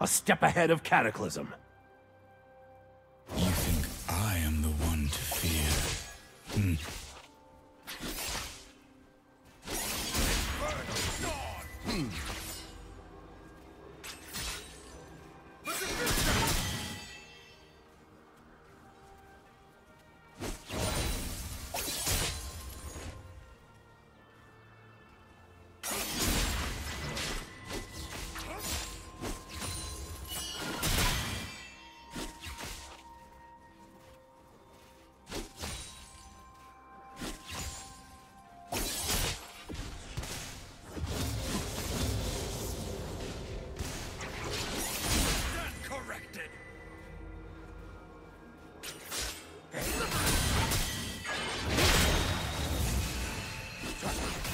A step ahead of Cataclysm. You think I am the one to fear? Hmm. Corrected.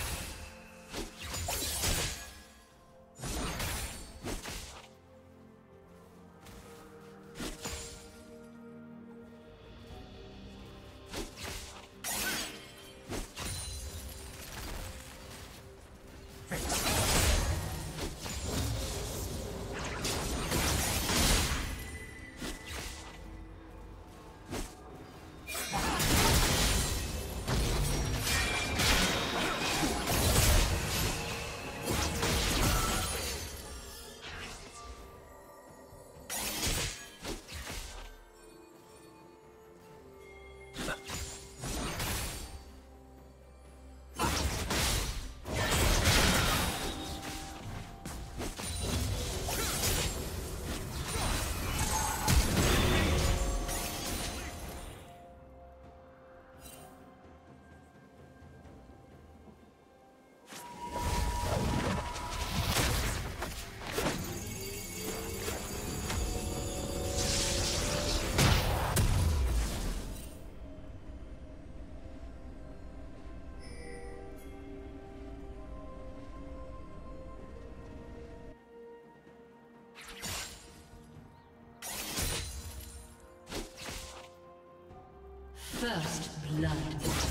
First blood.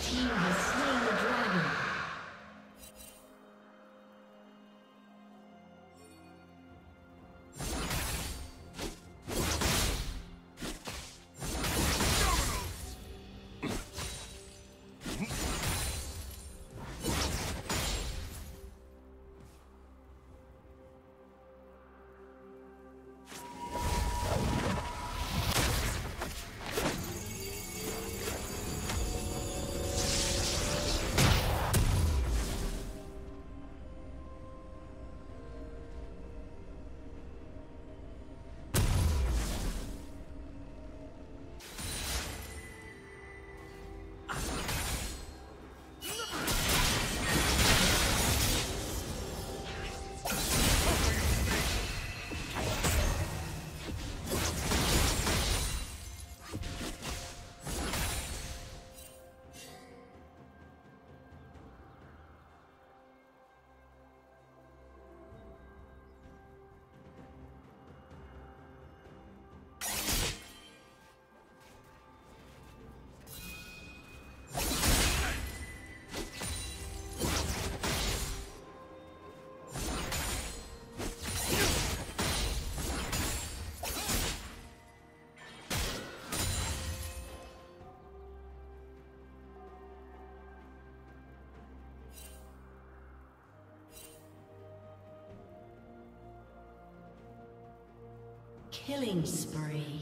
Team Killing spree.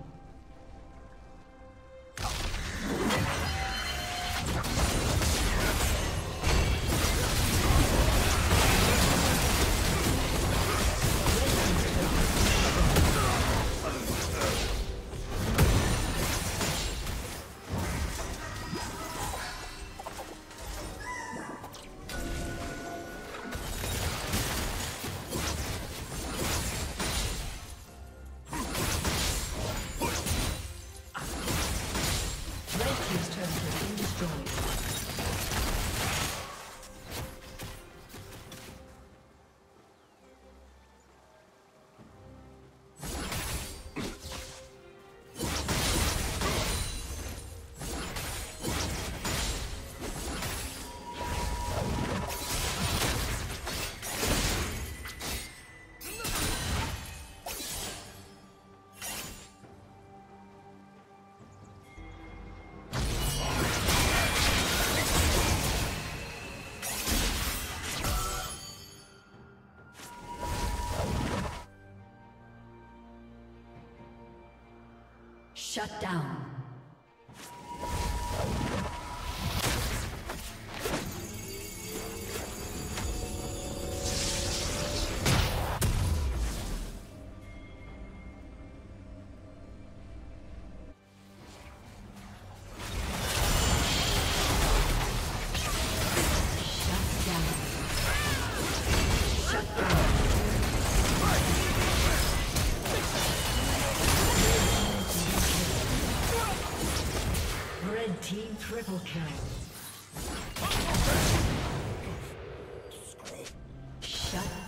Shut down.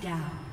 Down.